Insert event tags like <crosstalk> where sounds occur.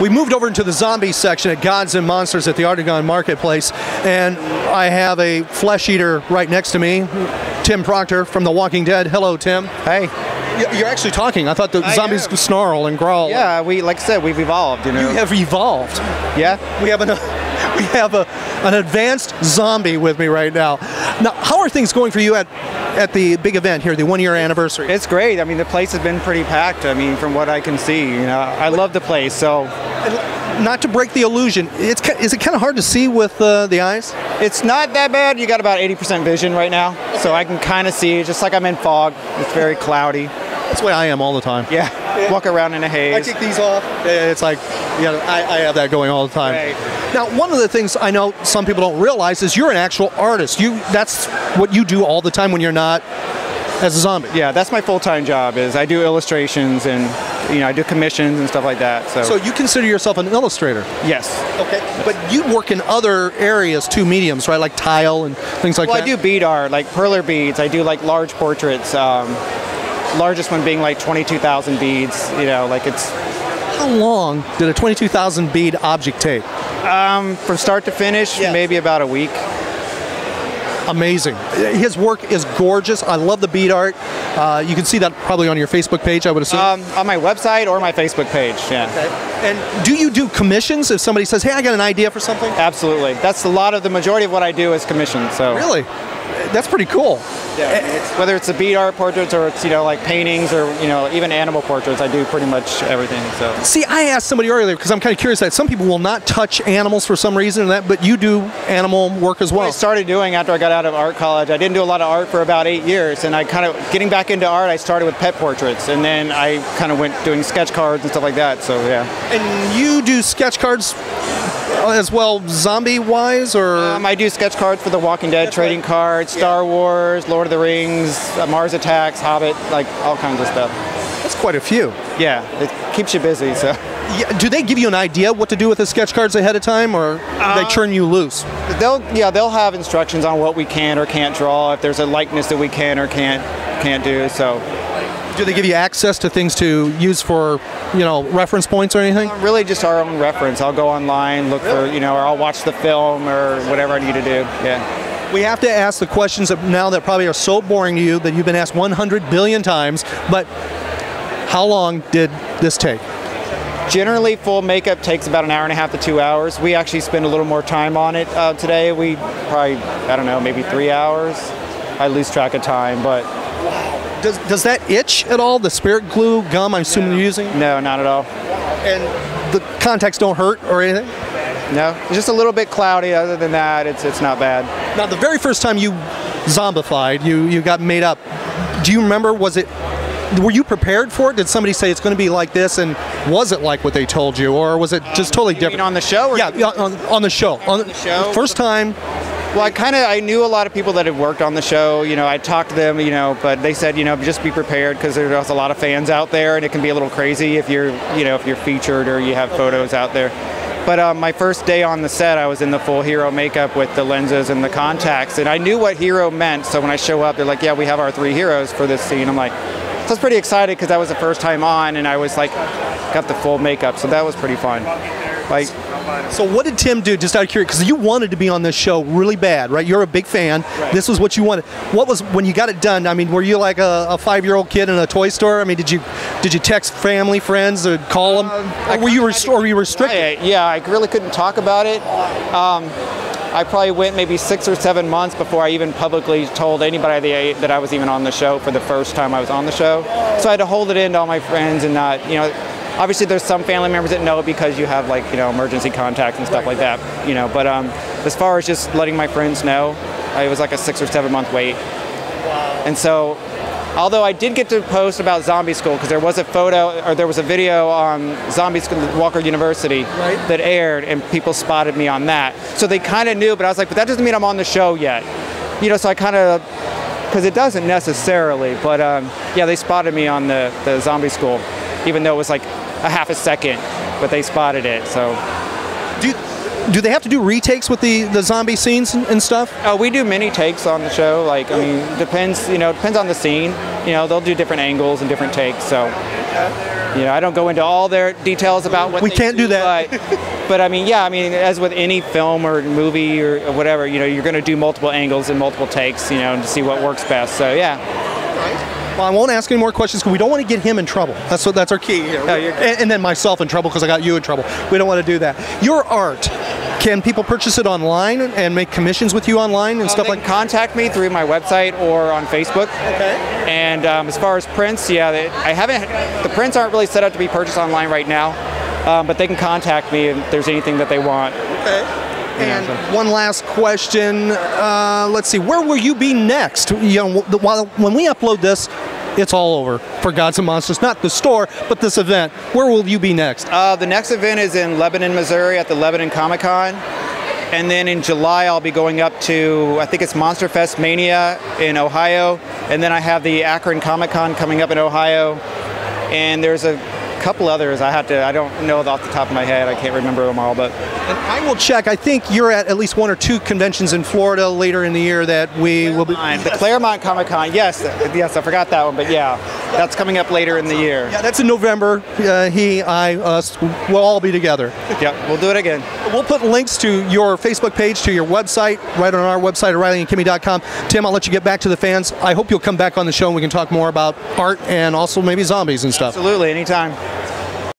we moved over into the zombie section at Gods and Monsters at the Artegon Marketplace, and I have a flesh eater right next to me, Tim Proctor from The Walking Dead. Hello, Tim. Hey. You're actually talking. I thought the I zombies am. snarl and growl. Yeah, we like I said, we've evolved. You know. You have evolved. yeah. We have an <laughs> we have a, an advanced zombie with me right now. Now, how are things going for you at at the big event here, the one year anniversary? It's great. I mean, the place has been pretty packed. I mean, from what I can see, you know, I love the place. So Not to break the illusion, it's is it kind of hard to see with uh, the eyes? it's not that bad. You got about 80% vision right now, so I can kind of see. Just like I'm in fog. It's very cloudy. That's the way I am all the time. Yeah. Walk around in a haze. I take these off. It's like, yeah, I, I have that going all the time. Right. Now, one of the things I know some people don't realize is you're an actual artist. You that's what you do all the time when you're not as a zombie. Yeah, that's my full-time job. Is I do illustrations and you know I do commissions and stuff like that. So, So you consider yourself an illustrator. yes. Okay. But you work in other areas too, mediums, right? Like tile and things like Well, that. I do bead art, like perler beads. I do like large portraits. Um, largest one being like 22,000 beads. You know, like it's How long did a 22,000 bead object take? From start to finish, Yeah. maybe about a week. Amazing. His work is gorgeous. I love the bead art. Uh, you can see that probably on your Facebook page, I would assume. Um, on my website or my Facebook page. Yeah, and do you do commissions if somebody says, "Hey, I got an idea for something"? absolutely. That's a lot of the majority of what I do is commissions. So Really? That's pretty cool. Eh, whether it's the bead art portraits or it's you know like paintings or you know even animal portraits, I do pretty much everything. So. See, I asked somebody earlier because I'm kind of curious that some people will not touch animals for some reason, and that, but you do animal work as well. I started doing after I got out of art college. I didn't do a lot of art for about eight years, and I kind of getting back into art. I started with pet portraits, and then I kind of went doing sketch cards and stuff like that. So yeah, And you do sketch cards as well, zombie-wise, or um, I do sketch cards for The Walking Dead, trading cards, Star Wars, Lord of the Rings, uh, Mars Attacks, Hobbit, like all kinds of stuff. that's quite a few. Yeah, it keeps you busy. So Yeah, do they give you an idea what to do with the sketch cards ahead of time, or they turn you loose? they'll yeah they'll have instructions on what we can or can't draw. If there's a likeness that we can or can't can't do. So Do they give you access to things to use for, you know, reference points or anything? really just our own reference. I'll go online, look for you know, or I'll watch the film or whatever I need to do. Yeah. We have to ask the questions that now that probably are so boring to you that you've been asked 100 billion times. But how long did this take? Generally, full makeup takes about an hour and a half to two hours. We actually spend a little more time on it uh, today. We probably, I don't know, maybe three hours. I lose track of time, but Does, does that itch at all? The spirit glue gum, I'm assuming you're using, no, not at all. and the contacts don't hurt or anything. No, just a little bit cloudy. Other than that, it's it's not bad. Now, the very first time you zombified, you you got made up. Do you remember? Was it? Were you prepared for it? Did somebody say it's going to be like this, and was it like what they told you, or was it just totally You mean different? on the show? Or yeah, on, on the show. On the show? First time. Well, I kind of I knew a lot of people that had worked on the show. You know, I talked to them. You know, but they said you know just be prepared because there's a lot of fans out there, and it can be a little crazy if you're you know if you're featured or you have photos out there. But um, my first day on the set, I was in the full hero makeup with the lenses and the contacts, and I knew what hero meant. So when I show up, they're like, "Yeah, we have our three heroes for this scene." I'm like, I was pretty excited because that was the first time on, and I was like, got the full makeup, so that was pretty fun. Like, So what did Tim do? Just out of curiosity, because you wanted to be on this show really bad, right? You're a big fan. This was what you wanted. What was when you got it done? I mean, were you like a, a five-year-old kid in a toy store? I mean, did you did you text family, friends, or call them? or were you rest- or were you restricted? Yeah, I really couldn't talk about it. Um, I probably went maybe six or seven months before I even publicly told anybody that I was even on the show for the first time I was on the show. So I had to hold it in to all my friends and not, you know, obviously there's some family members that know because you have like, you know, emergency contacts and stuff like that, you know, but um, as far as just letting my friends know, it was like a six or seven month wait. Wow. And so Although I did get to post about Zombie School because there was a photo or there was a video on Zombie School Walker University Right. that aired and people spotted me on that. So they kind of knew, but I was like, but that doesn't mean I'm on the show yet. You know, so I kind of, because it doesn't necessarily, but um, yeah, they spotted me on the, the Zombie School, even though it was like a half a second, but they spotted it. So Do, do they have to do retakes with the, the zombie scenes and, stuff? Uh, we do many takes on the show. Like, I mean, depends. You know, depends on the scene. You know, they'll do different angles and different takes. So, You know, I don't go into all their details about what We can't do that. But, <laughs> but I mean, yeah, I mean, as with any film or movie or whatever, you know, you're going to do multiple angles and multiple takes, you know, to see what works best. So yeah, Well, I won't ask any more questions because we don't want to get him in trouble. That's what that's our key here. No, and, and then myself in trouble because I got you in trouble. We don't want to do that. Your art, can people purchase it online and make commissions with you online and stuff like? can contact me through my website or on Facebook. Okay. And um, as far as prints, yeah, they, I haven't. The prints aren't really set up to be purchased online right now, um, but they can contact me if there's anything that they want. Okay. And one last question. Uh, let's see. Where will you be next? You know, while when we upload this, it's all over for Gods and Monsters. Not the store, but this event. Where will you be next? Uh, the next event is in Lebanon, Missouri, at the Lebanon Comic Con. And then in July, I'll be going up to, I think it's Monster Fest Mania in Ohio. And then I have the Akron Comic Con coming up in Ohio. And there's a couple others. I have to, I don't know off the top of my head. I can't remember them all, but And I will check. I think you're at at least one or two conventions in Florida later in the year that we will be. the Clermont Comic Con, yes, yes, I forgot that one, but yeah, that's coming up later in the year. Yeah, that's in November. Uh, he, I, us, we'll all be together. Yep, we'll do it again. We'll put links to your Facebook page, to your website, right on our website, RileyandKimmy.com. Tim, I'll let you get back to the fans. I hope you'll come back on the show and we can talk more about art and also maybe zombies and stuff. Absolutely, anytime.